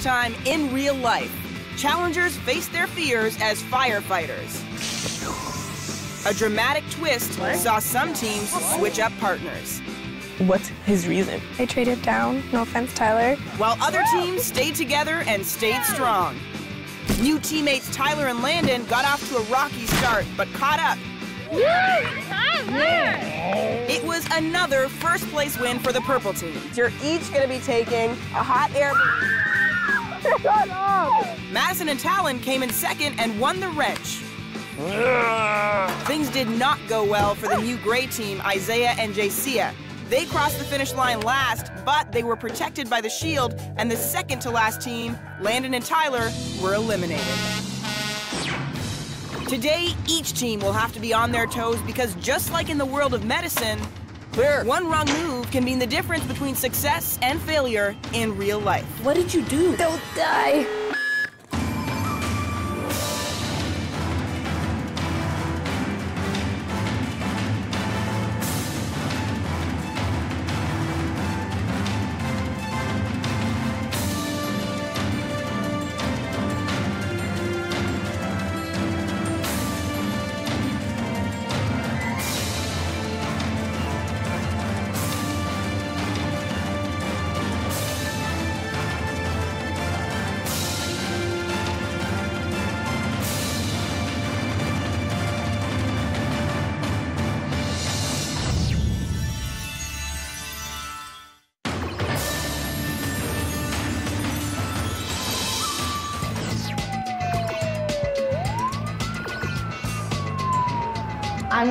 this time in real life. Challengers face their fears as firefighters. A dramatic twist saw some teams switch up partners, What's his reason? I traded down. No offense, Tyler. while other teams stayed together and stayed strong. New teammates Tyler and Landon got off to a rocky start, but caught up. It was another first place win for the purple team. You're each going to be taking a hot air. Madison and Talon came in second and won the wrench. Things did not go well for the new gray team, Isaiah and Jacia. They crossed the finish line last, but they were protected by the shield, and the second to last team, Landon and Tyler, were eliminated. Today, each team will have to be on their toes because just like in the world of medicine, one wrong move can mean the difference between success and failure in real life. What did you do? Don't die.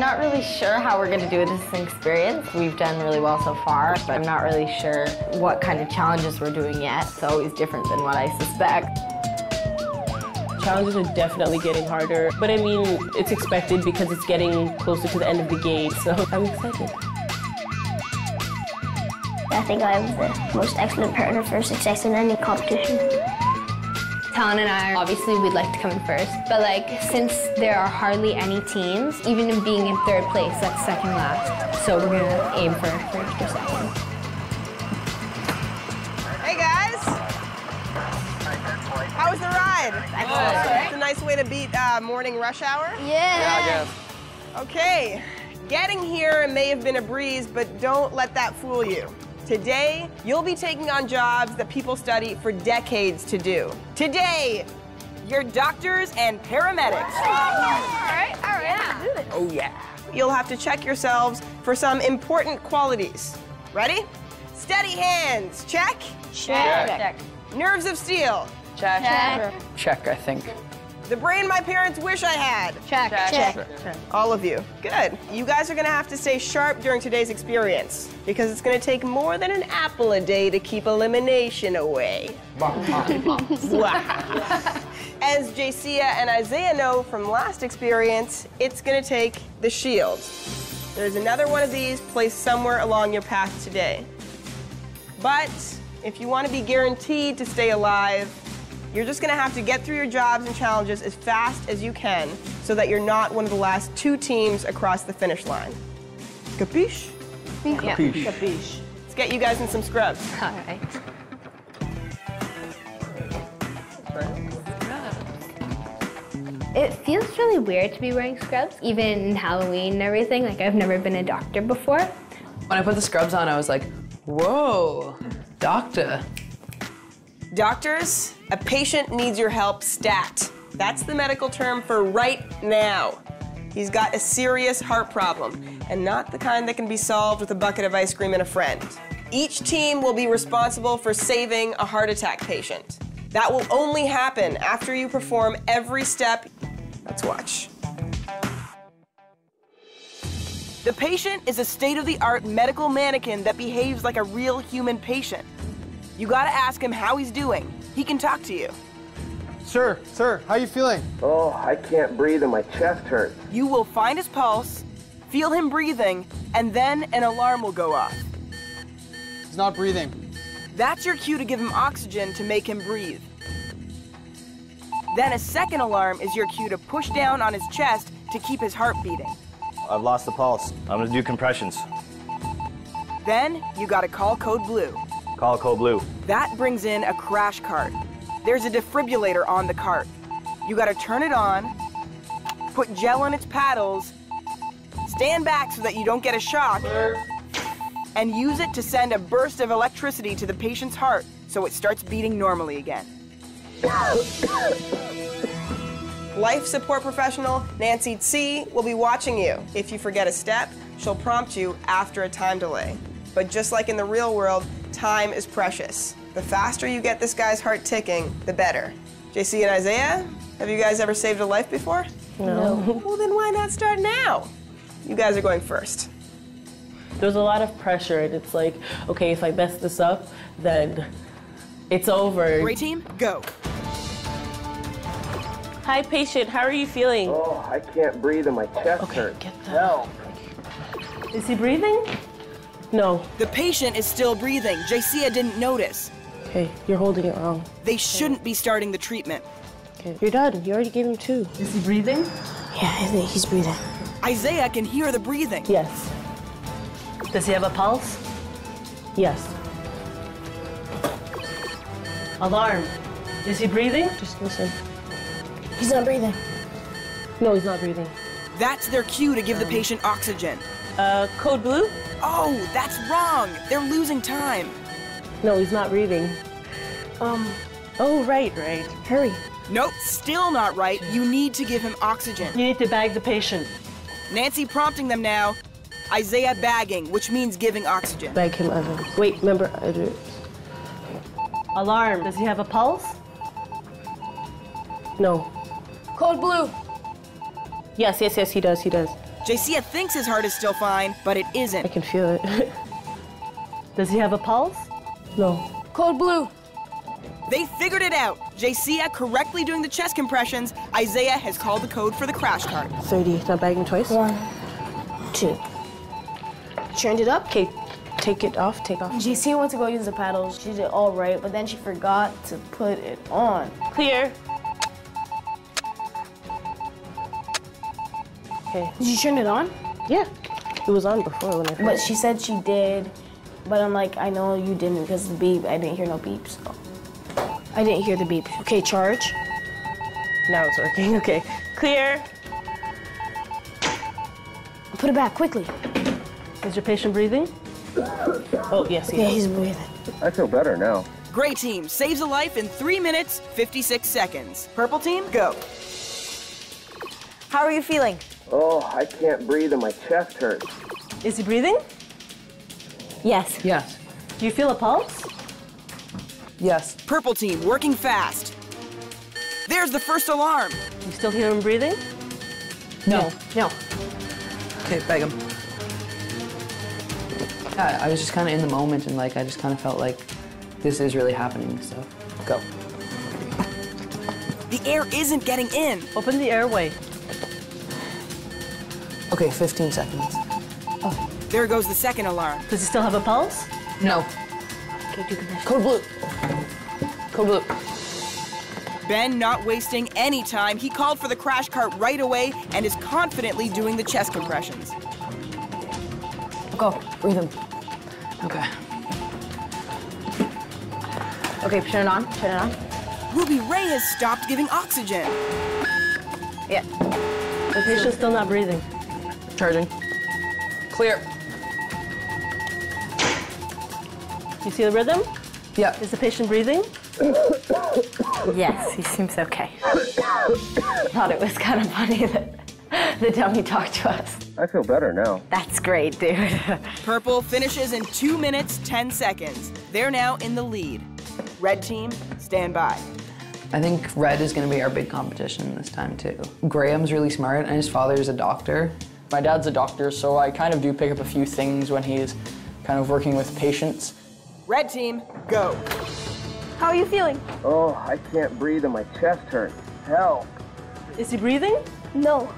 Not really sure how we're going to do with this experience. We've done really well so far, but I'm not really sure what kind of challenges we're doing yet. It's always different than what I suspect. Challenges are definitely getting harder, but I mean, it's expected because it's getting closer to the end of the game, so I'm excited. I think I have the most excellent partner for success in any competition. Talon and I, obviously, we'd like to come in first. But like, since there are hardly any teams, even in being in third place, that's second last. So we're gonna aim for first or second. Hey guys! How was the ride? Excellent. It's a nice way to beat uh, morning rush hour. Yeah. Okay, getting here may have been a breeze, but don't let that fool you. Today, you'll be taking on jobs that people study for decades to do. Today, you're doctors and paramedics. All right, all right. Yeah. Oh yeah. You'll have to check yourselves for some important qualities. Ready? Steady hands, check. Check. Nerves of steel. Check. Check, I think. The brain my parents wish I had. Check. Check. All of you. Good. You guys are gonna have to stay sharp during today's experience because it's gonna take more than an apple a day to keep elimination away. As Jacia and Isaiah know from last experience, it's gonna take the shield. There's another one of these placed somewhere along your path today. But if you want to be guaranteed to stay alive, you're just going to have to get through your jobs and challenges as fast as you can so that you're not one of the last two teams across the finish line. Capiche? Capiche. Capiche. Let's get you guys in some scrubs. All right. It feels really weird to be wearing scrubs, even in Halloween and everything. Like, I've never been a doctor before. When I put the scrubs on, I was like, whoa, doctor. Doctors, a patient needs your help stat. That's the medical term for right now. He's got a serious heart problem, and not the kind that can be solved with a bucket of ice cream and a friend. Each team will be responsible for saving a heart attack patient. That will only happen after you perform every step. Let's watch. The patient is a state of the art medical mannequin that behaves like a real human patient. You gotta ask him how he's doing. He can talk to you. Sir, sir, how are you feeling? Oh, I can't breathe and my chest hurts. You will find his pulse, feel him breathing, and then an alarm will go off. He's not breathing. That's your cue to give him oxygen to make him breathe. Then a second alarm is your cue to push down on his chest to keep his heart beating. I've lost the pulse. I'm gonna do compressions. Then you gotta call code blue. Call Code Blue. That brings in a crash cart. there's a defibrillator on the cart. You gotta turn it on, put gel on its paddles, stand back so that you don't get a shock, and use it to send a burst of electricity to the patient's heart so it starts beating normally again. Life support professional Nancy C will be watching you. If you forget a step, she'll prompt you after a time delay. But just like in the real world, time is precious. The faster you get this guy's heart ticking, the better. JC and Isaiah, have you guys ever saved a life before? No. Well, then why not start now? You guys are going first. There's a lot of pressure, and it's like, okay, if I mess this up, then it's over. Great team, go. Hi, patient. How are you feeling? Oh, I can't breathe and my chest hurts. Get the... Help. Is he breathing? No. The patient is still breathing. Jaycia didn't notice. Okay, you're holding it wrong. They shouldn't be starting the treatment. Okay, you're done. You already gave him two. Is he breathing? Yeah, I think he's breathing. Isaiah can hear the breathing. Yes. Does he have a pulse? Yes. Alarm. Is he breathing? Just listen. He's not breathing. No, he's not breathing. That's their cue to give the patient oxygen. Uh, code blue? Oh, that's wrong. They're losing time. No, he's not breathing. Um, oh, right, right. Hurry. Nope, still not right. You need to give him oxygen. You need to bag the patient. Nancy prompting them now. Isaiah bagging, which means giving oxygen. Bag him, Evan. Wait, remember, I do. Alarm. Does he have a pulse? No. Code blue. Yes, yes, yes, he does, he does. Jaycia thinks his heart is still fine, but it isn't. I can feel it. Does he have a pulse? no. Code blue. They figured it out. Jaycia correctly doing the chest compressions. Isaiah has called the code for the crash cart. 30. Not bagging twice? One, two. Turned it up. Okay, take it off, take off. JC went to go use the paddles. She did all right, but then she forgot to put it on. Clear. Okay. Did you turn it on? Yeah. It was on before when I first. But she said she did. But I'm like, I know you didn't because the beep. I didn't hear no beeps. So. I didn't hear the beep. Okay, charge. Now it's working. Okay. Clear. Put it back quickly. Is your patient breathing? Oh, yes, he Yeah, yes. he's breathing. I feel better now. Gray team saves a life in 3 minutes, 56 seconds. Purple team, go. How are you feeling? Oh, I can't breathe and my chest hurts. Is he breathing? Yes. Yes. Do you feel a pulse? Yes. Purple team working fast. There's the first alarm. You still hear him breathing? No. No. Okay, bag him. Yeah, I was just kind of in the moment and like I just kind of felt like this is really happening. So go. The air isn't getting in. Open the airway. Okay, 15 seconds. Oh. There goes the second alarm. Does he still have a pulse? No. Okay, do the. Code blue. Code blue. Ben not wasting any time. He called for the crash cart right away and is confidently doing the chest compressions. Go. Breathe in. Okay. Okay, turn it on. Turn it on. Ruby Ray has stopped giving oxygen. Yeah. The patient's still not breathing. Charging. Clear. You see the rhythm? Yeah. Is the patient breathing? Yes, he seems okay. Thought it was kind of funny that the dummy talked to us. I feel better now. That's great, dude. Purple finishes in 2 minutes, 10 seconds. They're now in the lead. Red team, stand by. I think red is going to be our big competition this time too. Graham's really smart and his father's a doctor. My dad's a doctor, so I kind of do pick up a few things when he's kind of working with patients. Red team, go. How are you feeling? Oh, I can't breathe and my chest hurts. Help. Is he breathing? No.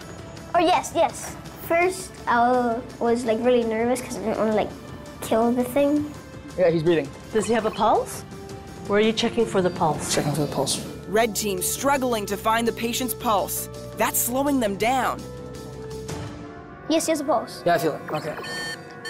Oh, yes, yes. First, I was like really nervous because I didn't want to like kill the thing. Yeah, he's breathing. Does he have a pulse? Where are you checking for the pulse? Checking for the pulse. Red team struggling to find the patient's pulse. That's slowing them down. Yes, he has a pulse. Yeah, I feel it. Okay.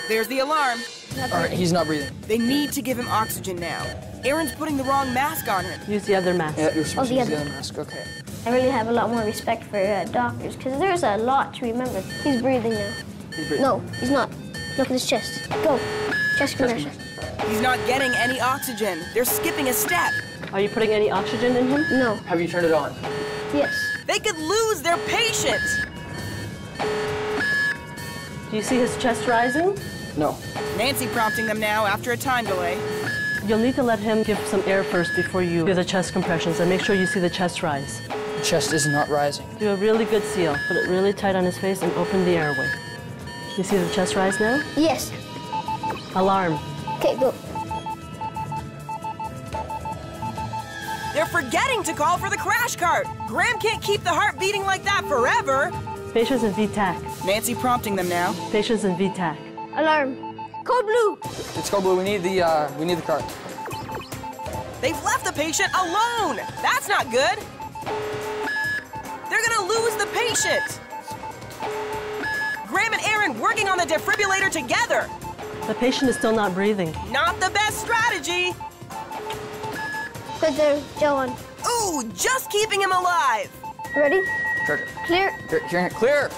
There's the alarm. All right, he's not breathing. They need to give him oxygen now. Aaron's putting the wrong mask on him. Use the other mask. Yeah, you're supposed Oh, to the use the other- other mask. Okay. I really have a lot more respect for uh, doctors because there's a lot to remember. He's breathing now. He's breathing. No, he's not. Look at his chest. Go. Chest compression. He's not getting any oxygen. They're skipping a step. Are you putting any oxygen in him? No. Have you turned it on? Yes. They could lose their patient. Do you see his chest rising? No. Nancy prompting them now after a time delay. You'll need to let him give some air first before you do the chest compressions and make sure you see the chest rise. The chest is not rising. Do a really good seal. Put it really tight on his face and open the airway. You see the chest rise now? Yes. Alarm. Okay, go. They're forgetting to call for the crash cart. Graham can't keep the heart beating like that forever. Patients in V-tach. Nancy prompting them now. Patients in V-tach. Alarm. Code blue. Let's go, Blue. We need the uh, we need the cart. They've left the patient alone. That's not good. They're gonna lose the patient. Graham and Aaron working on the defibrillator together. The patient is still not breathing. Not the best strategy. Good the gel on. Ooh, just keeping him alive. Ready? Trigger. Clear. Clear. Clear. Clear.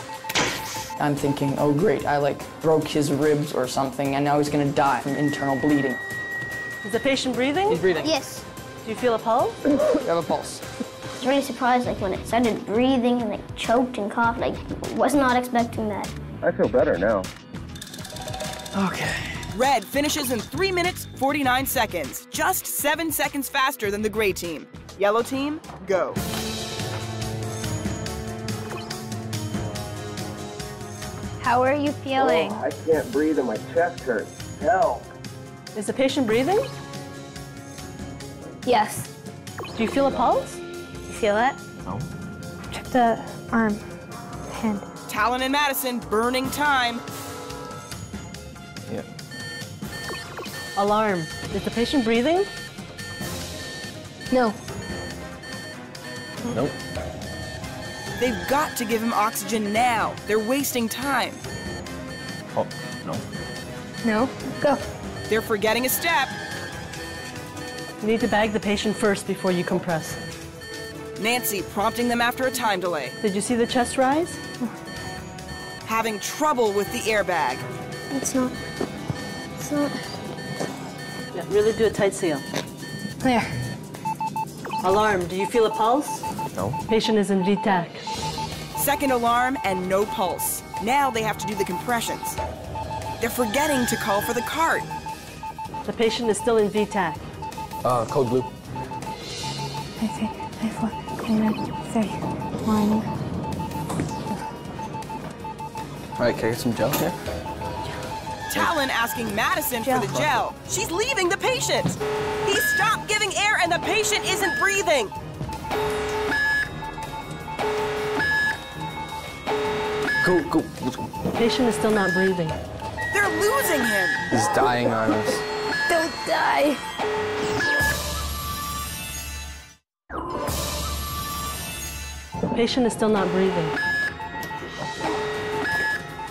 I'm thinking, oh great, I like broke his ribs or something, and now he's gonna die from internal bleeding. Is the patient breathing? He's breathing. Yes. Do you feel a pulse? You have a pulse. I was really surprised, like when it started breathing and like choked and coughed. Like, was not expecting that. I feel better now. Okay. Red finishes in 3 minutes 49 seconds, just 7 seconds faster than the gray team. Yellow team, go. How are you feeling? Oh, I can't breathe and my chest hurts. Help. Is the patient breathing? Yes. Do you feel a pulse? You feel it? No. Check the arm, hand. Talon and Madison burning time. Yeah. Alarm. Is the patient breathing? No. Nope. They've got to give him oxygen now. They're wasting time. Oh, no. No. Go. They're forgetting a step. You need to bag the patient first before you compress. Nancy prompting them after a time delay. Did you see the chest rise? Having trouble with the airbag. It's not. It's not. Yeah, really do a tight seal. Clear. Alarm. Do you feel a pulse? No. Patient is in V-tach. Second alarm and no pulse. Now they have to do the compressions. They're forgetting to call for the cart. The patient is still in V-tach. Uh, code blue. Five, three, five, four, three, nine, three, one. All right, can I get some gel here? Talon asking Madison for the gel. She's leaving the patient. He stopped giving air and the patient isn't breathing. Go, go. Let's go. Patient is still not breathing. They're losing him. He's dying on us. Don't die. Patient is still not breathing.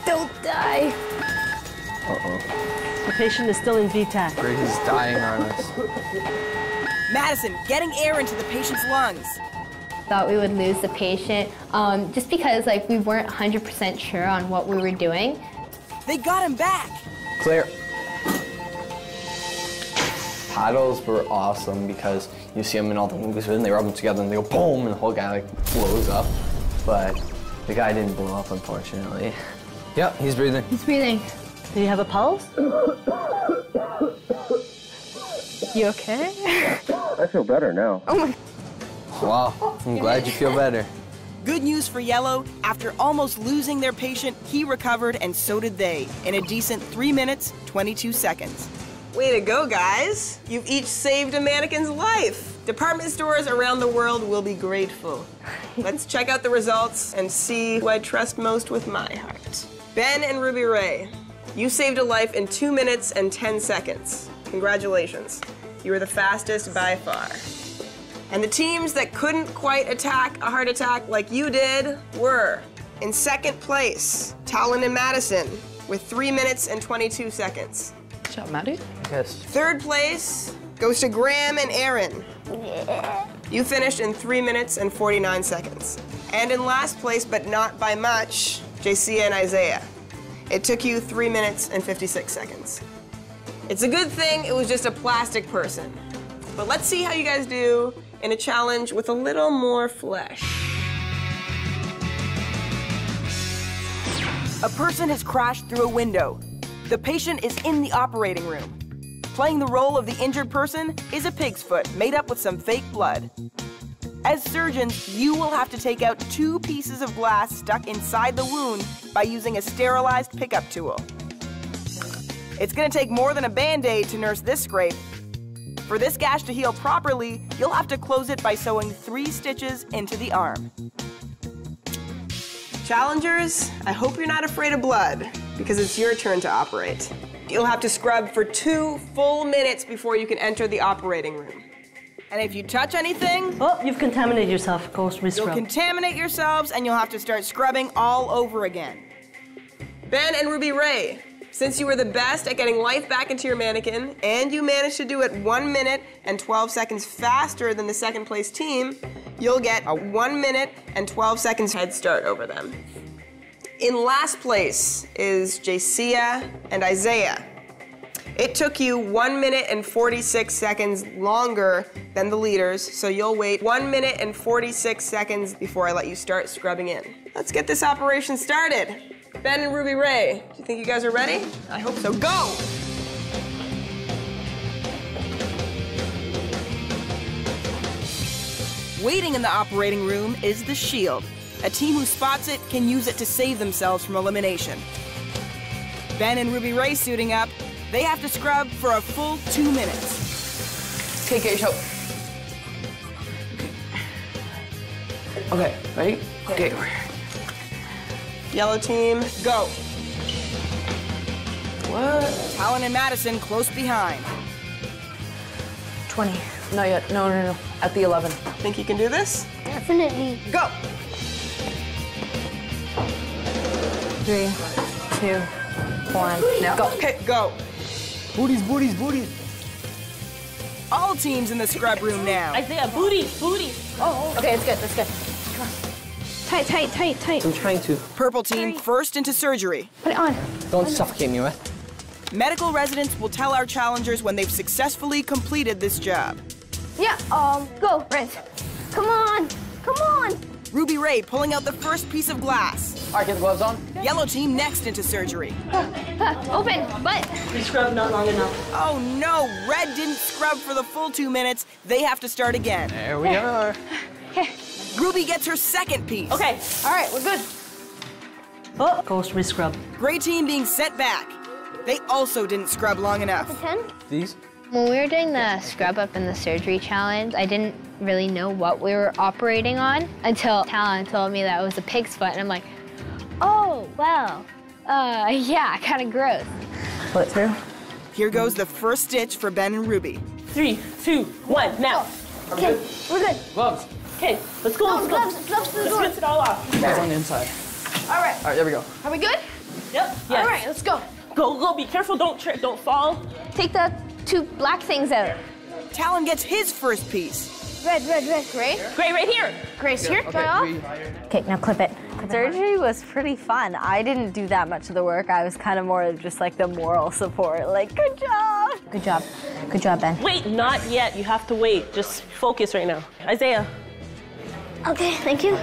Don't die. Uh-oh. The patient is still in V-tach. Great, he's dying on us. Madison getting air into the patient's lungs. Thought we would lose the patient um, just because like we weren't 100% sure on what we were doing. They got him back. Clear. Paddles were awesome because you see them in all the movies, and they rub them together and they go boom, and the whole guy like blows up. But the guy didn't blow up, unfortunately. Yep, he's breathing. He's breathing. Do you have a pulse? You okay? I feel better now. Oh my. Wow, I'm glad you feel better. Good news for Yellow. After almost losing their patient, he recovered and so did they in a decent 3 minutes, 22 seconds. Way to go, guys. You've each saved a mannequin's life. Department stores around the world will be grateful. Let's check out the results and see who I trust most with my heart. Ben and Ruby Ray, you saved a life in 2 minutes and 10 seconds. Congratulations. You were the fastest by far. And the teams that couldn't quite attack a heart attack like you did were in second place, Talon and Madison with 3 minutes and 22 seconds. Good job, Maddie. Yes. Third place goes to Graham and Aaron. You finished in 3 minutes and 49 seconds. And in last place, but not by much, JC and Isaiah. It took you 3 minutes and 56 seconds. It's a good thing it was just a plastic person. But let's see how you guys do in a challenge with a little more flesh. A person has crashed through a window. The patient is in the operating room. Playing the role of the injured person is a pig's foot made up with some fake blood. As surgeons, you will have to take out two pieces of glass stuck inside the wound by using a sterilized pickup tool. It's gonna take more than a band-aid to nurse this scrape. For this gash to heal properly, you'll have to close it by sewing three stitches into the arm. Challengers, I hope you're not afraid of blood because it's your turn to operate. You'll have to scrub for two full minutes before you can enter the operating room. And if you touch anything, Oh, you've contaminated yourself. Ghost you'll rescrub. contaminate yourselves and you'll have to start scrubbing all over again. Ben and Ruby Ray, since you were the best at getting life back into your mannequin and you managed to do it 1 minute and 12 seconds faster than the second place team, you'll get a 1 minute and 12 seconds head start over them. In last place is Jacia and Isaiah. It took you 1 minute and 46 seconds longer than the leaders, so you'll wait 1 minute and 46 seconds before I let you start scrubbing in. Let's get this operation started. Ben and Ruby Ray, do you think you guys are ready? I hope so. Go! Waiting in the operating room is the Shield. A team who spots it can use it to save themselves from elimination. Ben and Ruby Ray suiting up, they have to scrub for a full two minutes. Okay, okay, show. Okay, ready? Okay. Yellow team, go. What? Talon and Madison close behind. 20. Not yet. No, no, no. At the 11. Think you can do this? Definitely. Go! Three, two, one. No. Go. Okay, go. Booties, booties, booties. All teams in the scrub room now. I Isaiah, uh, booty, booty. Oh, oh, okay, it's good, that's good. Tight, tight, tight, tight. I'm trying to. Purple team first into surgery. Put it on. Don't suffocate me with. Medical residents will tell our challengers when they've successfully completed this job. Yeah, um, go, Rinse. Come on, come on. Ruby Ray pulling out the first piece of glass. All right, get the gloves on. Yellow team next into surgery. Open, but. We scrubbed not long enough. Oh no, Red didn't scrub for the full two minutes. They have to start again. There we are. Ruby gets her second piece. Okay. All right, we're good. Oh, ghost rescrub. Gray team being sent back. They also didn't scrub long enough. Ten? These? When we were doing the scrub up in the surgery challenge, I didn't really know what we were operating on until Talon told me that it was a pig's foot, and I'm like, oh, well, uh, yeah, kind of gross. Pull it through. Here goes the first stitch for Ben and Ruby. Three, two, one, now. Okay, we're good. Gloves. Okay, let's go, let's go. Gloves, gloves to the Let's door. rinse it all off. Gloves on the inside. All right, All right, there we go. are we good? Yep, yes. All right, let's go. Go, go, be careful, don't trip, don't fall. Take the two black things out. Talon gets his first piece. Red, red, red. Gray? Great, right here. Gray's here. Okay, we, Okay, now clip it. Surgery was pretty fun. I didn't do that much of the work. I was kind of more just like the moral support. Like, good job. Good job. Good job, Ben. Wait, not yet. You have to wait. Just focus right now. Isaiah. Okay, thank you.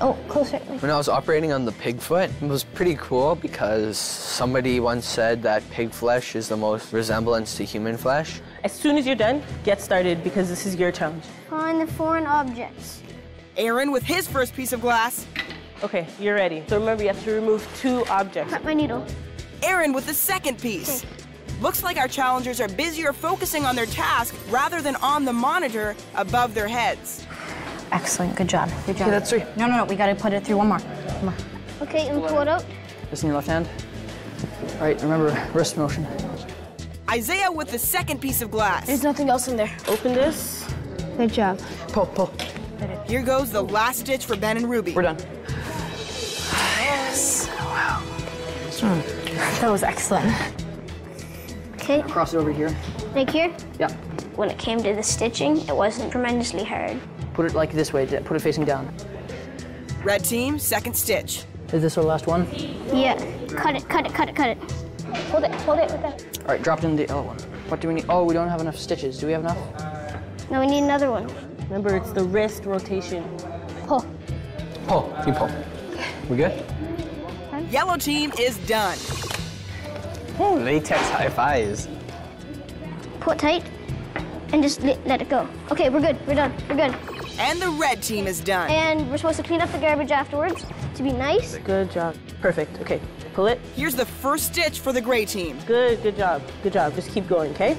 Oh, closer. When I was operating on the pig foot, it was pretty cool because somebody once said that pig flesh is the most resemblance to human flesh. As soon as you're done, get started because this is your challenge. Find the foreign objects. Aaron with his first piece of glass. Okay, you're ready. So remember, you have to remove two objects. Cut my needle. Aaron with the second piece. Looks like our challengers are busier focusing on their task rather than on the monitor above their heads. Excellent. Good job. Good job. Okay, that's three. No, no, no. We got to put it through one more. One more. Okay, and pull it out. This in your left hand. All right, remember wrist motion. Isaiah with the second piece of glass. There's nothing else in there. Open this. Good job. Pull, pull. Here goes the last stitch for Ben and Ruby. We're done. Yes. Wow. Mm. That was excellent. Okay. Cross it over here. Like here? Yeah. When it came to the stitching, it wasn't tremendously hard. Put it like this way. Put it facing down. Red team, second stitch. Is this our last one? Yeah. Cut it, cut it, cut it, cut it. Hold it, hold it with that. All right, drop it in the other one. What do we need? Oh, we don't have enough stitches. Do we have enough? No, we need another one. Remember, it's the wrist rotation. Pull. Pull, you pull. We good? Yellow team is done. Oh, latex high fives. Pull it tight and just let, let it go. Okay, we're good. We're done. We're good. And the red team is done. And we're supposed to clean up the garbage afterwards to be nice. Good job. Perfect. Okay, pull it. Here's the first stitch for the gray team. Good, good job. Good job. Just keep going, okay?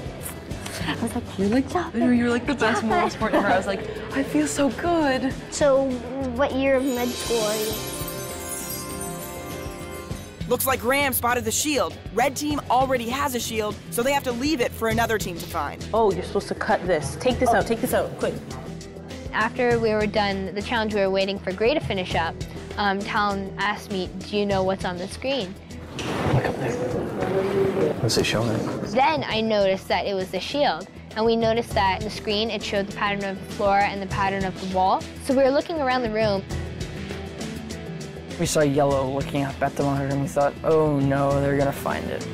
I was like, You're like, you're like the best moral sport ever. I was like, I feel so good. So, what year of med school are you? Looks like Graham spotted the shield. Red team already has a shield, so they have to leave it for another team to find. Oh, you're supposed to cut this. Take this oh. out. Take this out. Quick. After we were done the challenge, we were waiting for Gray to finish up. Um, Talon asked me, do you know what's on the screen? Look up there. What's it showing? Then I noticed that it was the shield. And we noticed that the screen, it showed the pattern of the floor and the pattern of the wall. So we were looking around the room. We saw yellow looking up at the monitor and we thought, oh no, they're gonna find it.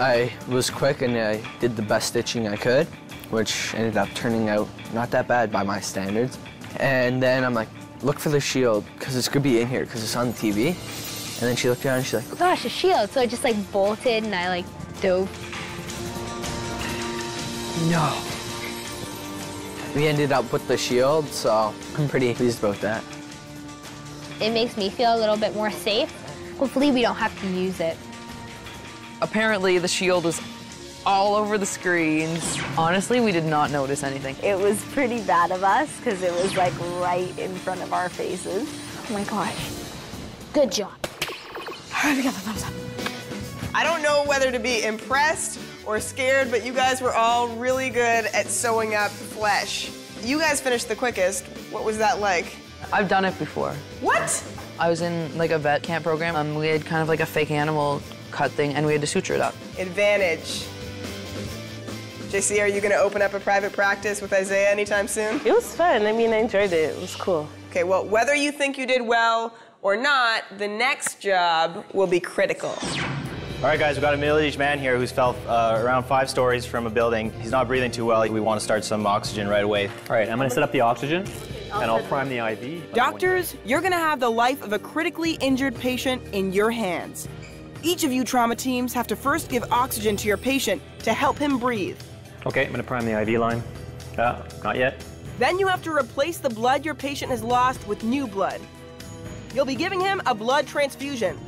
I was quick and I did the best stitching I could, which ended up turning out not that bad by my standards. And then I'm like, look for the shield, because it's gonna be in here, because it's on the TV. And then she looked down and she's like, Gosh, a shield. So I just like bolted and I like dove. no. We ended up with the shield, so I'm pretty pleased about that. It makes me feel a little bit more safe. Hopefully we don't have to use it. Apparently, the shield was all over the screens. Honestly, we did not notice anything. It was pretty bad of us because it was like right in front of our faces. Oh my gosh. Good job. I don't know whether to be impressed or scared, but you guys were all really good at sewing up flesh. You guys finished the quickest. What was that like? I've done it before. What? I was in like a vet camp program. Um, we had kind of like a fake animal cut thing, and we had to suture it up. Advantage. JC, are you going to open up a private practice with Isaiah anytime soon? It was fun. I mean, I enjoyed it. It was cool. Okay, well, whether you think you did well or not, the next job will be critical. All right, guys, we've got a middle-aged man here who's fell uh, around five stories from a building. He's not breathing too well. We want to start some oxygen right away. All right, I'm going to set up the oxygen, and I'll prime the IV. Doctors, you're going to have the life of a critically injured patient in your hands. Each of you trauma teams have to first give oxygen to your patient to help him breathe. Okay, I'm to prime the IV line. Yeah, not yet. Then you have to replace the blood your patient has lost with new blood. You'll be giving him a blood transfusion.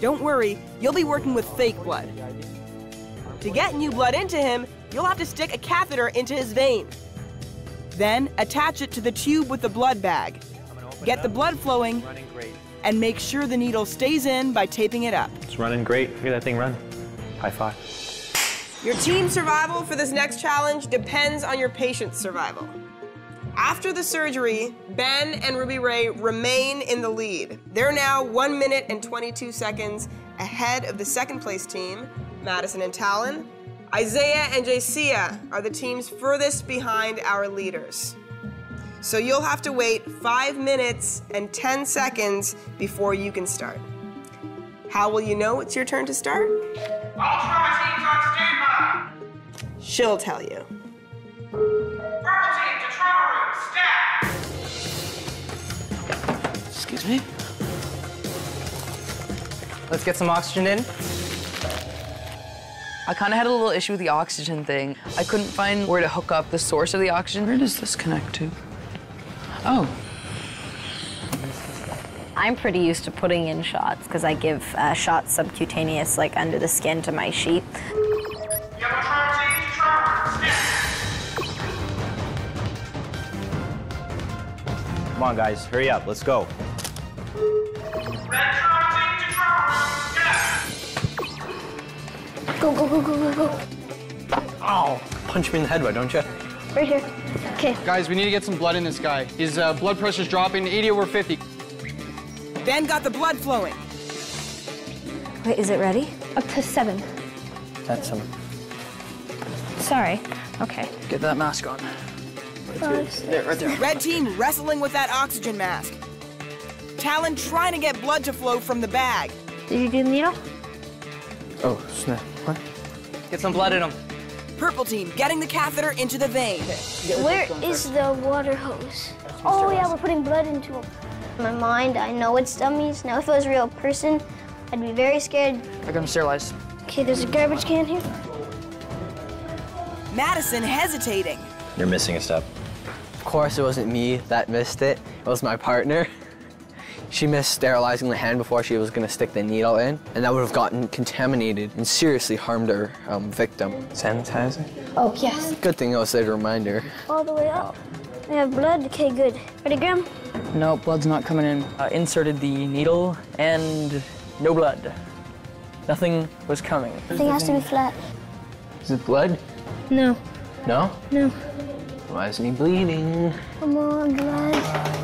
Don't worry, you'll be working with fake blood. To get new blood into him, you'll have to stick a catheter into his vein. Then attach it to the tube with the blood bag. Get the blood flowing and make sure the needle stays in by taping it up. It's running great. Look at that thing run. High five. Your team's survival for this next challenge depends on your patient's survival. After the surgery, Ben and Ruby Ray remain in the lead. They're now 1 minute and 22 seconds ahead of the second place team, Madison and Talon. Isaiah and Jacia are the teams furthest behind our leaders. So you'll have to wait 5 minutes and 10 seconds before you can start. How will you know it's your turn to start? All trauma teams on standby. She'll tell you. Purple team to trauma room. Stat. Excuse me? Let's get some oxygen in. I kind of had a little issue with the oxygen thing. I couldn't find where to hook up the source of the oxygen. Where does this connect to? Oh, I'm pretty used to putting in shots because I give uh, shots subcutaneous, like under the skin to my sheep. Yellow trauma team to trauma room. Stat. Come on, guys, hurry up. Let's go. Red trauma team to trauma room. Stat. Go, go, go, go, go, go. Oh, punch me in the head, why don't you? Right here. Okay. Guys, we need to get some blood in this guy. His uh, blood pressure's dropping, 80 over 50. Ben got the blood flowing. Wait, is it ready? Up to seven. That's him. Sorry. Okay. Get that mask on. There, right there. Red team wrestling with that oxygen mask. Talon trying to get blood to flow from the bag. Did you do the needle? Oh, snap. What? Get some blood in him. Purple team getting the catheter into the vein. Where is the water hose? Oh yeah, we're putting blood into them. In my mind, I know it's dummies. Now, if it was a real person, I'd be very scared. I got him sterilized. Okay, there's a garbage can here. Madison hesitating. You're missing a step. Of course, it wasn't me that missed it. It was my partner. She missed sterilizing the hand before she was going to stick the needle in, and that would have gotten contaminated and seriously harmed her um, victim. Sanitizer? Oh, yes. Good thing I was there to remind her. All the way up. We have blood. Okay, good. Ready, Graham? No, blood's not coming in. Uh, inserted the needle and no blood. Nothing was coming. Everything has to be flat. Is it blood? No. No? No. Why isn't he bleeding? Come on, blood.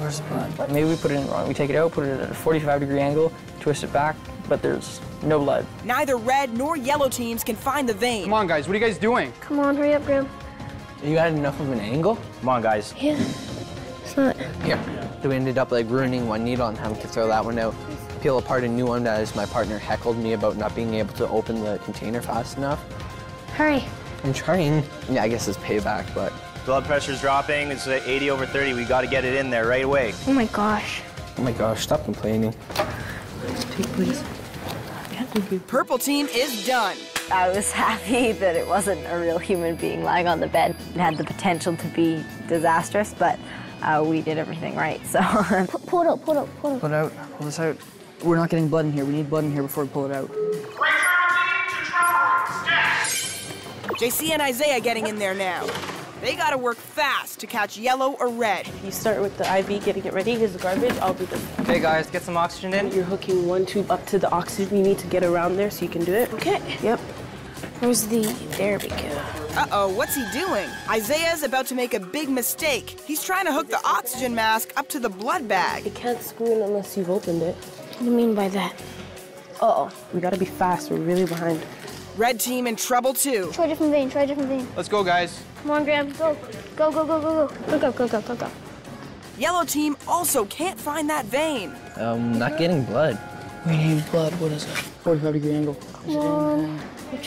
Where's blood? Maybe we put it in wrong. We take it out, put it at a 45 degree angle, twist it back, but there's no blood. Neither red nor yellow teams can find the vein. Come on, guys. What are you guys doing? Come on, hurry up, Graham. You had enough of an angle? Come on, guys. Yeah. It's not. Here. So we ended up like ruining one needle and having to throw that one out, peel apart a new one as my partner heckled me about not being able to open the container fast enough. Hurry. I'm trying. Yeah, I guess it's payback, but Blood pressure's dropping. It's at 80 over 30. We got to get it in there right away. Oh my gosh. oh my gosh, stop complaining. Take, please. Purple team is done. I was happy that it wasn't a real human being lying on the bed. It had the potential to be disastrous, but uh, we did everything right, so. Pu- pull it out, pull it out, pull it out. Pull it out. Pull this out. We're not getting blood in here. We need blood in here before we pull it out. JC and Isaiah getting in there now. They gotta work fast to catch yellow or red. You start with the IV, getting it ready. Here's the garbage. I'll do this. Okay, guys, get some oxygen in. You're hooking one tube up to the oxygen. You need to get around there so you can do it. Okay. Yep. Where's the. There we go. Uh-oh, what's he doing? Isaiah's about to make a big mistake. He's trying to hook the oxygen mask up to the blood bag. It can't screw in unless you've opened it. What do you mean by that? Uh-oh. We gotta be fast. We're really behind. Red team in trouble too. Try a different vein, try a different vein. Let's go, guys. Come on, Graham, go. Go, go, go, go, go. Go, go, go, go, go, go. Yellow team also can't find that vein. Um, not getting blood. We need blood. What is it? 45 degree angle. Come on.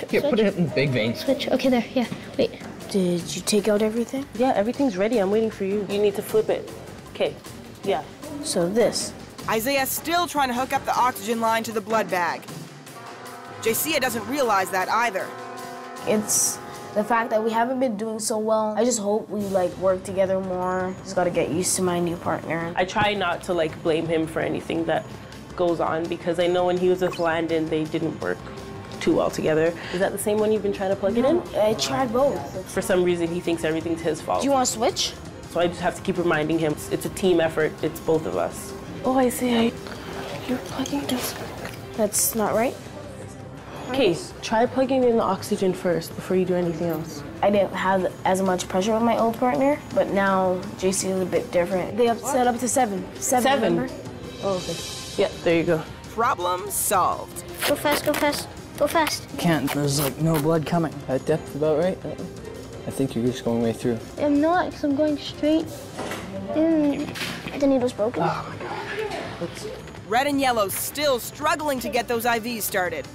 Here, put it in the big vein. Switch. Okay, there. Yeah. Wait. Did you take out everything? Yeah, everything's ready. I'm waiting for you. You need to flip it. Okay. Yeah. So this. Isaiah's still trying to hook up the oxygen line to the blood bag. Jacia doesn't realize that either. It's the fact that we haven't been doing so well. I just hope we like work together more. Just gotta get used to my new partner. I try not to like blame him for anything that goes on because I know when he was with Landon, they didn't work too well together. Is that the same one you've been trying to plug it in? I tried both. For some reason, he thinks everything's his fault. Do you want to switch? So I just have to keep reminding him it's, it's a team effort. It's both of us. Oh, I see. I, you're plugging this. That's not right. Okay, try plugging in the oxygen first before you do anything else. I didn't have as much pressure with my old partner, but now JC is a bit different. They have set up to seven. Seven. Seven? remember? Oh, okay. Yeah, there you go. Problem solved. Go fast, go fast. Go fast. Can't. There's like no blood coming. That depth about right? Uh-uh. I think you're just going way through. I'm not, because I'm going straight. in. the needle's broken. Oh my god. Let's... Red and yellow still struggling to get those IVs started.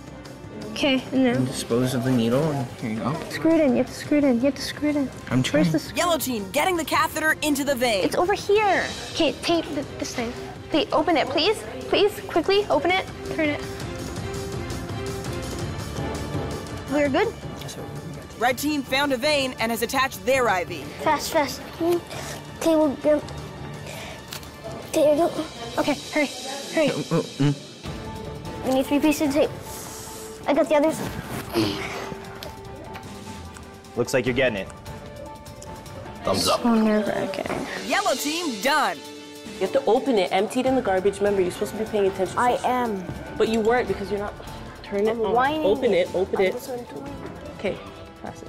Okay, and then Dispose of the needle, and here you go. screw it in. You have to screw it in. You have to screw it in. I'm trying. Where's the? Yellow team getting the catheter into the vein. It's over here. Okay, tape th- this thing. Please, open it, please. Please, quickly, open it. Turn it. Oh, We're good? Red team found a vein and has attached their IV. Fast, fast. Okay, we'll go. There you go. Okay, hurry, hurry. We need three pieces of tape. I got the others. Looks like you're getting it. Thumbs up. Oh, nerve-wracking. Yellow team done. You have to open it, empty it in the garbage. Remember, you're supposed to be paying attention. I am. But you weren't because you're not. Turn it I'm on. whining Open it, it. open I'm it. just gonna do it. Okay, pass it.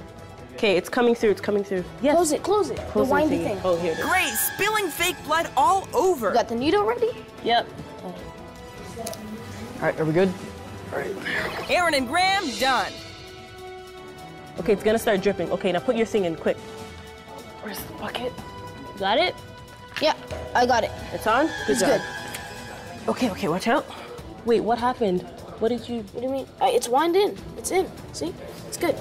Okay, it's coming through. It's coming through. Yes. Close it, close it. Close the windy thingy. thing. Oh, here it is. Great, spilling fake blood all over. You got the needle ready? Yep. Oh. All right, are we good? Aaron and Graham, done. Okay, it's gonna start dripping. Okay, now put your thing in quick. Where's the bucket? Got it? Yeah, I got it. It's on? Good It's job. good. Okay, okay, watch out. Wait, what happened? What did you. What do you mean? Uh, it's wind in. It's in. See? It's good.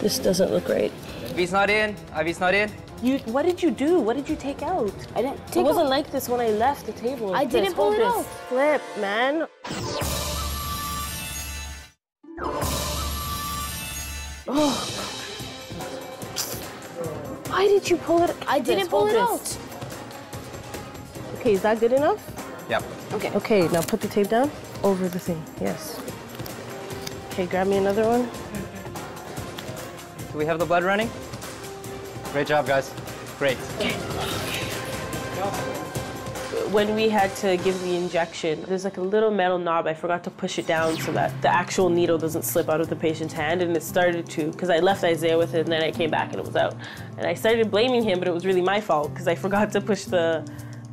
This doesn't look right. IV's not in. IV's not in. You. What did you do? What did you take out? I didn't It take wasn't out. like this when I left the table. I didn't Just pull it this. out. Flip, man. Oh. Why did you pull it? I didn't pull hold it out. Okay, is that good enough? Yep. Okay. Okay, now put the tape down over the thing. Yes. Okay, grab me another one. Do we have the blood running? Great job, guys. Great. When we had to give the injection, there's like a little metal knob. I forgot to push it down so that the actual needle doesn't slip out of the patient's hand, and it started to because I left Isaiah with it, and then I came back and it was out. And I started blaming him, but it was really my fault because I forgot to push the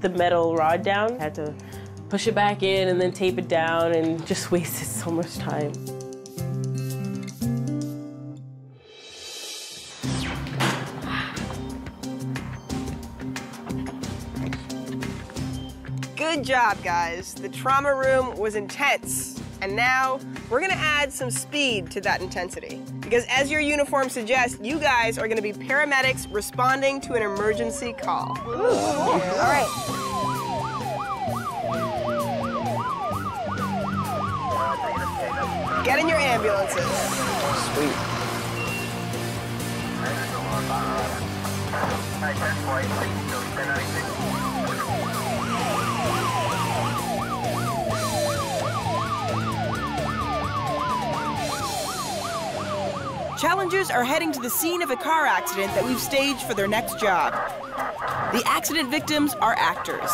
the metal rod down. I had to push it back in and then tape it down, and just wasted so much time. Good job, guys. The trauma room was intense. And now we're gonna add some speed to that intensity. Because as your uniform suggests, you guys are gonna be paramedics responding to an emergency call. All right. Get in your ambulances. Sweet. Challengers are heading to the scene of a car accident that we've staged for their next job. The accident victims are actors.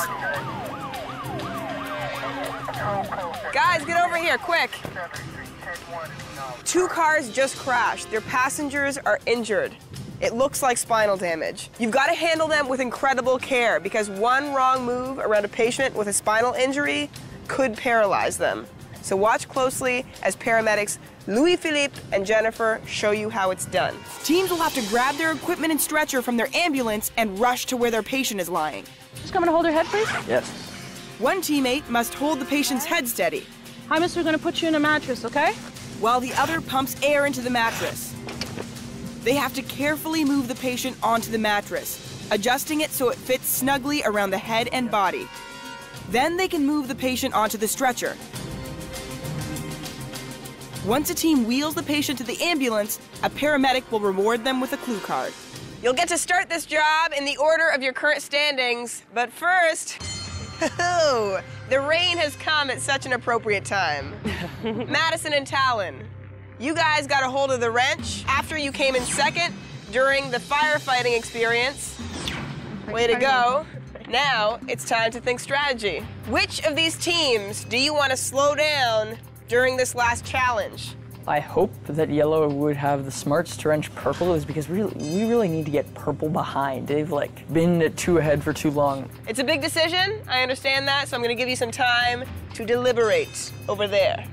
Guys, get over here, quick. Two cars just crashed. Their passengers are injured. It looks like spinal damage. You've got to handle them with incredible care because one wrong move around a patient with a spinal injury could paralyze them. So watch closely as paramedics Louis Philippe and Jennifer show you how it's done. Teams will have to grab their equipment and stretcher from their ambulance and rush to where their patient is lying. Just come and hold her head, please. Yes. One teammate must hold the patient's head steady, Hi, mister. We're gonna put you in a mattress, okay? while the other pumps air into the mattress. They have to carefully move the patient onto the mattress, adjusting it so it fits snugly around the head and body. Then they can move the patient onto the stretcher. Once a team wheels the patient to the ambulance, a paramedic will reward them with a clue card. You'll get to start this job in the order of your current standings, but first, oh, the rain has come at such an appropriate time. Madison and Talon, you guys got a hold of the wrench after you came in second during the firefighting experience. Way to go. Now it's time to think strategy. Which of these teams do you want to slow down during this last challenge? I hope that yellow would have the smarts to wrench purple is because really, we really need to get purple behind. They've like been at two ahead for too long. It's a big decision. I understand that, so I'm going to give you some time to deliberate over there.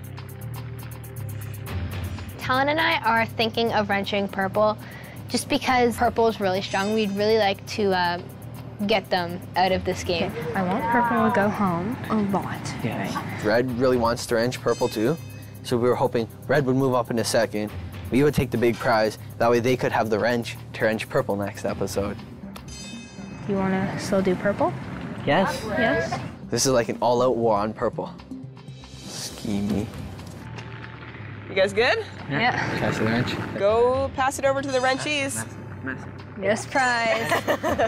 Talon and I are thinking of wrenching purple just because purple is really strong. We'd really like to uh, get them out of this game. I want purple to go home a lot. Red really wants to wrench purple too, so we were hoping red would move up in a second. We would take the big prize. That way they could have the wrench to wrench purple next episode. Do you want to still do purple? Yes. Yes. This is like an all-out war on purple. Schemy. You guys good? Yeah. Can I see the wrench? Go pass it over to the wrenchies. Yes, prize.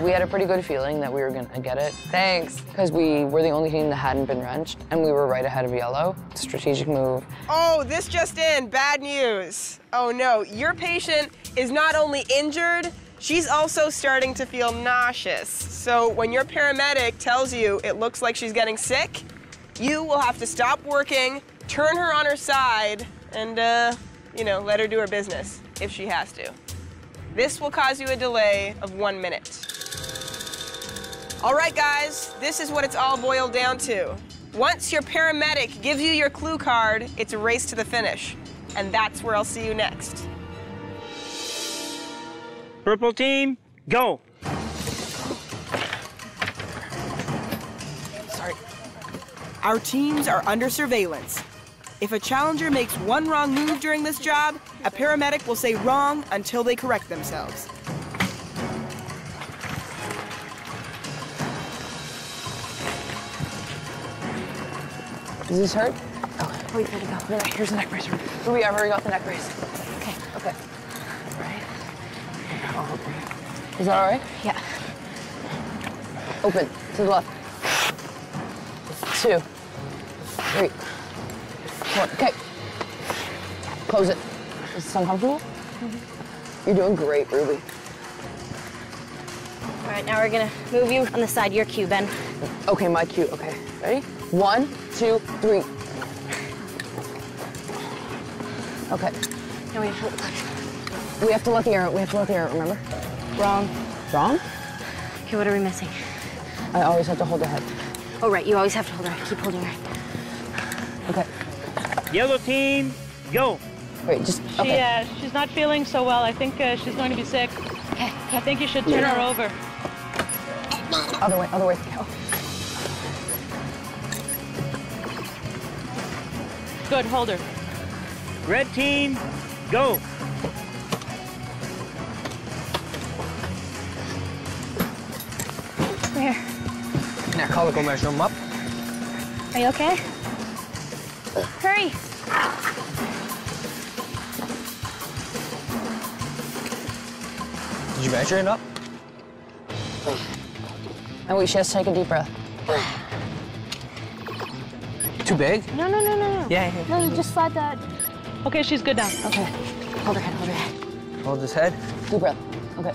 we had a pretty good feeling that we were gonna get it. Thanks. Because we were the only team that hadn't been wrenched, and we were right ahead of yellow. Strategic move. Oh, this just in. Bad news. Oh no, your patient is not only injured, she's also starting to feel nauseous. So when your paramedic tells you it looks like she's getting sick, you will have to stop working, turn her on her side, and, uh, you know, let her do her business if she has to. This will cause you a delay of one minute. All right, guys, this is what it's all boiled down to. Once your paramedic gives you your clue card, it's a race to the finish. And that's where I'll see you next. Purple team, go. Sorry. Our teams are under surveillance. If a challenger makes one wrong move during this job, a paramedic will say wrong until they correct themselves. Does this hurt? Oh, wait, where'd it go? No, here's the neck brace. Ruby, I've already got the neck brace. Okay, okay. Right. Is that all right? Yeah. Open, to the left. Two, three, four, okay. Close it. Is this uncomfortable? You're doing great, Ruby. All right, now we're gonna move you on the side. Your cue, Ben. Okay, my cue, okay. Ready? One, two, three. Okay. Now we have We have to let the air out. We have to let the air out, remember? Wrong. Wrong? Okay, what are we missing? I always have to hold the head. Oh, right, you always have to hold her. Keep holding her. Okay. Yellow team, go. Wait, just, She, uh, she's not feeling so well. I think uh, she's going to be sick. Okay. I think you should turn her over. Other way, other way. Good, hold her. Red team, go. Where? Now, color go measure them up. Are you okay? Hurry. You measure it up? And wait, she has to take a deep breath. Too big? No, no, no, no, no. Yeah, yeah. No, you just slide that. Okay, she's good now. Okay. Hold her head, hold her head. Hold his head. Deep breath. Okay.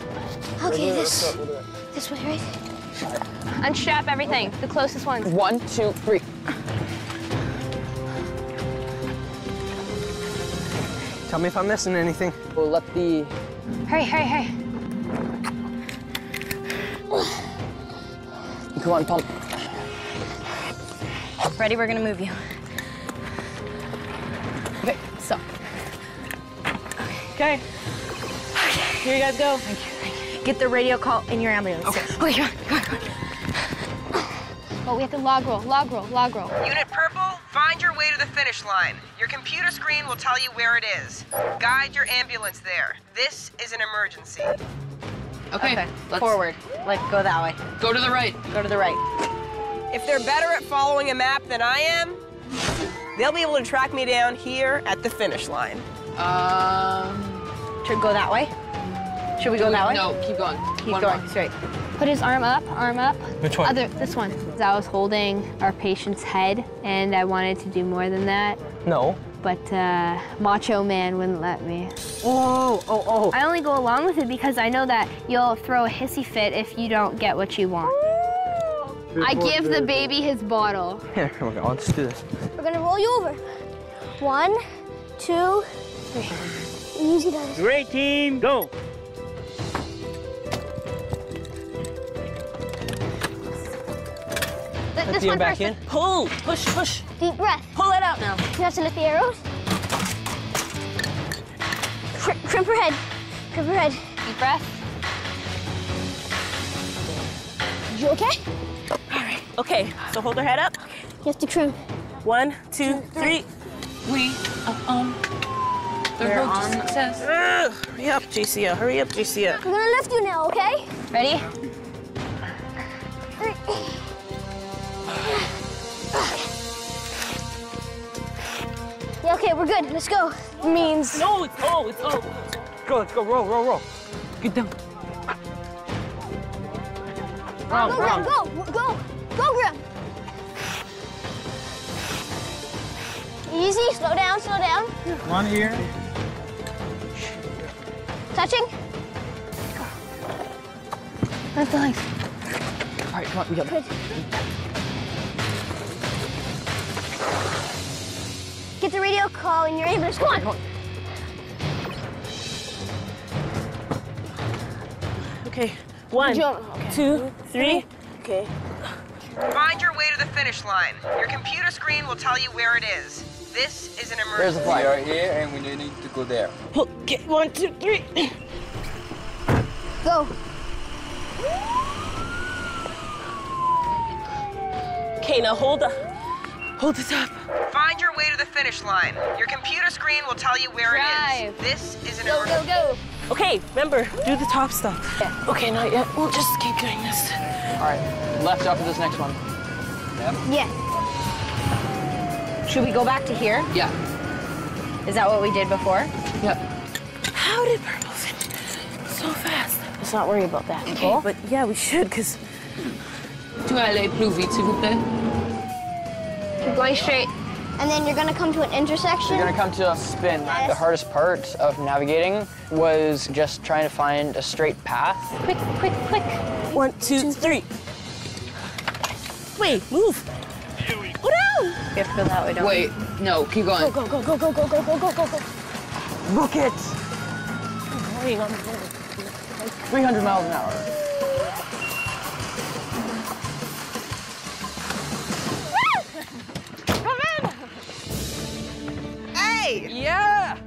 Okay, this. This way, right? Unstrap everything. The closest ones. One, two, three. Tell me if I'm missing anything. We'll let the. Hurry, hurry, hurry. Come on, pump. Ready? We're gonna move you. Okay, stop. Okay. Here you guys go. Thank you. Thank you. Get the radio call in your ambulance. Okay. Okay, come on, come on, come on. Oh, we have to log roll, log roll, log roll. Unit Purple, find your way to the finish line. Your computer screen will tell you where it is. Guide your ambulance there. This is an emergency. Okay. Forward. Like, go that way. Go to the right. Go to the right. If they're better at following a map than I am, they'll be able to track me down here at the finish line. Um. Should we go that way? Should we go that way? No, keep going. Keep One going more. straight. Put his arm up, arm up. Which one? Other, this one. I was holding our patient's head, and I wanted to do more than that, No. But uh, Macho Man wouldn't let me. Oh, oh, oh. I only go along with it because I know that you'll throw a hissy fit if you don't get what you want. I give the baby his bottle. Here, here we go. Let's do this. We're gonna roll you over. One, two, three. Easy does. Great team, go. Th- Let this the one back first. in. Pull, push, push. Deep breath. Pull it out now. You have to lift the arrows. Cri- crimp her head. Crimp her head. Deep breath. You okay? All right. Okay, so hold her head up. You have to crimp. One, two, three. We, um, the We're road to on. success. Ugh, hurry up, JCA. Hurry up, JCA. We're gonna lift you now, okay? Ready? Three. Yeah, okay, we're good. Let's go. Means. No, it's oh, it's oh. Go, let's go. Roll, roll, roll. Get down. Wrong, go, wrong. Graham, go, go, go, Graham. Easy, slow down, slow down. One here. Touching. Lift the legs. All right, come on, we got Good. Get the radio call in your ambulance. Come on. Okay. One, two, three. Okay. Find your way to the finish line. Your computer screen will tell you where it is. This is an emergency. There's a flag. We are here and we need to go there. Okay, one, two, three. Go. Okay, now hold the, hold this up. Find your way to the finish line. Your computer screen will tell you where it is. This is an Go, go, go. Okay, remember, do the top stuff. Okay, not yet. We'll just keep doing this. All right, left up for this next one. Yep. Yeah. Should we go back to here? Yeah. Is that what we did before? Yep. How did purple finish so fast? Let's not worry about that. Okay, but yeah, we should, because Tu vas aller plus vite, s'il vous plaît? Keep going straight. And then you're gonna come to an intersection. You're gonna come to a spin. Yes. The hardest part of navigating was just trying to find a straight path. Quick, quick, quick. one, two, three. Wait, move. Go down. We have to go that way, don't Wait, no, keep going. Go, go, go, go, go, go, go, go, go, go. Book it! Going on the 300 miles an hour. Hey! Yeah!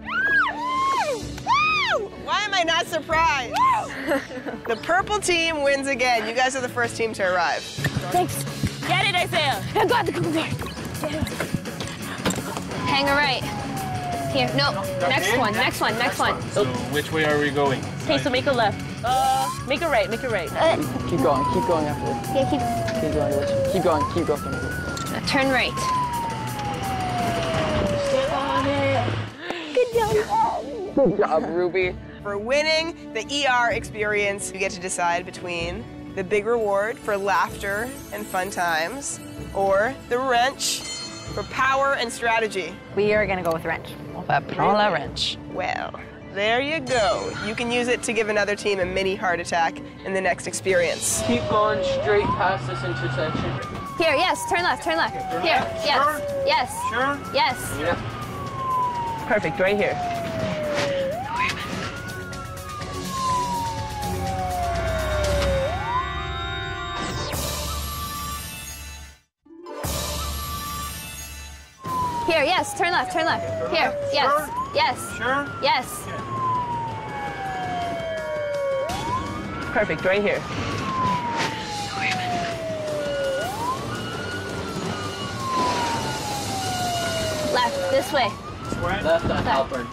Why am I not surprised? the purple team wins again. You guys are the first team to arrive. Thanks. Get it, Isaiah. I got to go there. Hang a right. Here, no, next one, next one, next one. So which way are we going? Okay, so make a left. Uh, make a right, make a right. Uh, Keep going, keep going after this. yeah, keep. Keep going to this. Keep going, keep going. Turn right. Good job. Ruby. For winning the ER experience, you get to decide between the big reward for laughter and fun times or the wrench for power and strategy. We are gonna go with wrench. On va prendre la wrench. Well, there you go. You can use it to give another team a mini heart attack in the next experience. Keep going straight past this intersection. Here, yes, turn left, turn left. Here, yes, yes, Sure? yes. Yeah. Perfect, right here. Here, yes, turn left, turn left. Here, yes, yes, Sure? yes. Perfect, right here. Left, this way. Left on Halpern.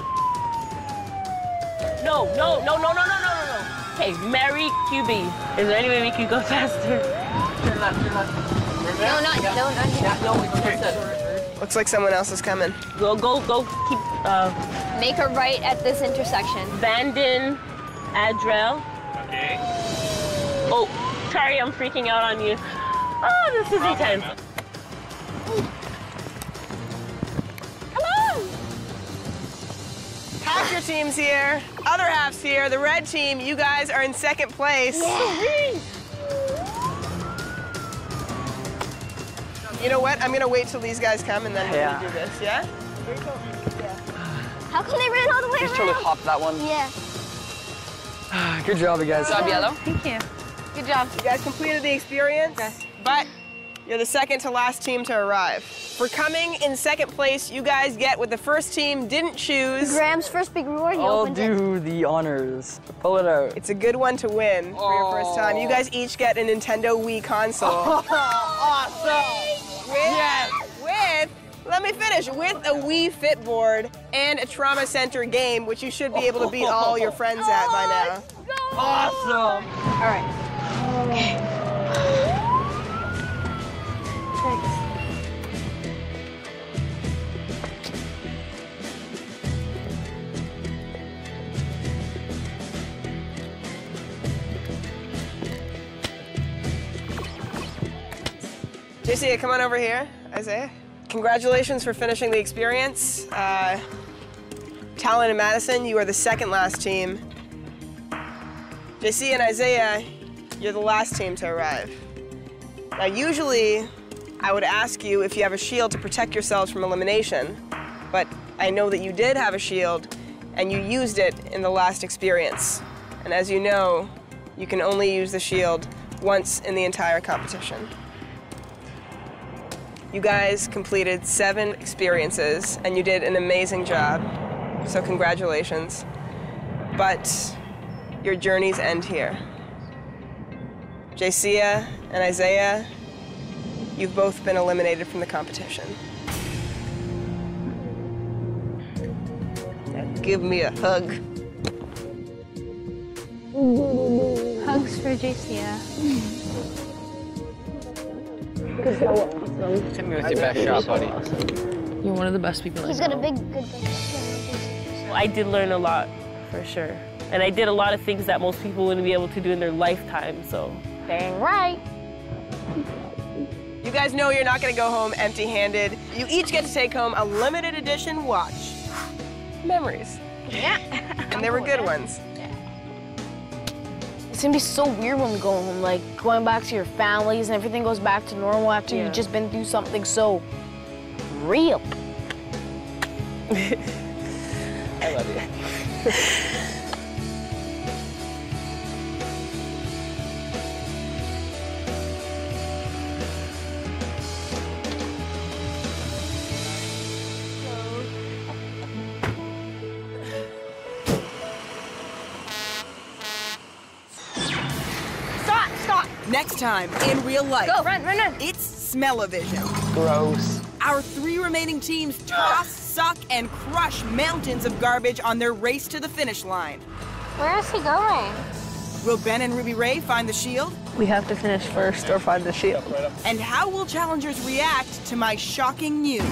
No, no, no, no, no, no, no, no, no. Hey, Mary QB. Is there any way we can go faster? Turn left, turn left. No, not, no, not here. Yeah, no, we go instead. Looks like someone else is coming. Go, go, go. Keep uh, Make a right at this intersection. Vanden Adrel. Okay. Oh, sorry, I'm freaking out on you. Oh, this is E10. Come team's here, other half's here. The red team, you guys are in second place. You know what? I'm gonna wait till these guys come and then we're Yeah. gonna do this, yeah? How come they ran all the way Just around? totally hopped that one. Yeah. Good job, you guys. Good job, Yellow. Thank you. Good job. You guys completed the experience, but you're the second to last team to arrive. For coming in second place, you guys get what the first team didn't choose. Graham's first big reward. He I'll opened it. do the honors. Pull it out. It's a good one to win for your first time. You guys each get a Nintendo Wii console. awesome! With, Yes. with, let me finish, with a Wii Fit board and a Trauma Center game, which you should be able to beat all your friends at by now. Awesome! All right. JC, come on over here, Isaiah. Congratulations for finishing the experience. Uh, Talon and Madison, you are the second last team. JC and Isaiah, you're the last team to arrive. Now, usually, I would ask you if you have a shield to protect yourselves from elimination, but I know that you did have a shield and you used it in the last experience. And as you know, You can only use the shield once in the entire competition. You guys completed seven experiences and you did an amazing job. So congratulations. But your journeys end here. Jacia and Isaiah, you've both been eliminated from the competition. Now give me a hug. Hugs for Jacia. Hit me with your best shot, buddy. You're one of the best people He's I got a big, good I did learn a lot, for sure. And I did a lot of things that most people wouldn't be able to do in their lifetime, so. Dang right. You guys know you're not gonna go home empty handed. You each get to take home a limited edition watch. Memories. Yeah. And they were good ones. It's gonna be so weird when we go home, like going back to your families and everything goes back to normal after Yeah. you've just been through something so real. I love you. time, in real life. Go, run, run, run. It's smell-o-vision. Gross. Our three remaining teams toss, suck, and crush mountains of garbage on their race to the finish line. Where is he going? Will Ben and Ruby Ray find the shield? We have to finish first or find the shield. And how will challengers react to my shocking news?